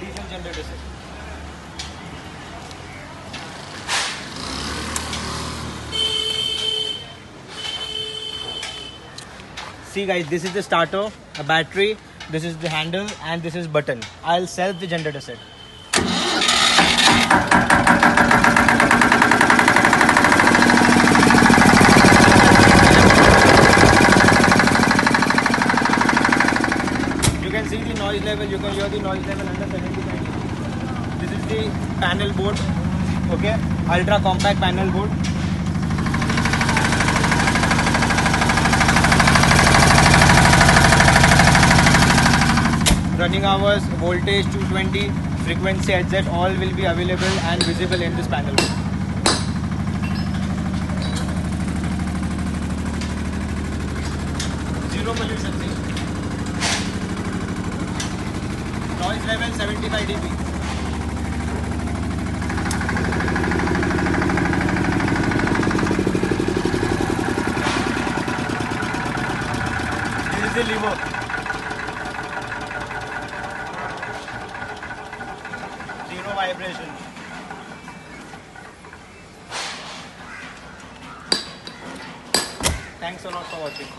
diesel generator set. See guys, this is the starter, a battery, this is the handle and this is button. I'll sell the generator set. Can see the noise level, you can hear the noise level under 75 This is the panel board, okay, ultra compact panel board. running hours, voltage 220, frequency HZ, all will be available and visible in this panel. board. Zero pollution. Noise level 75 dB. This is the zero vibration. Thanks a lot for watching.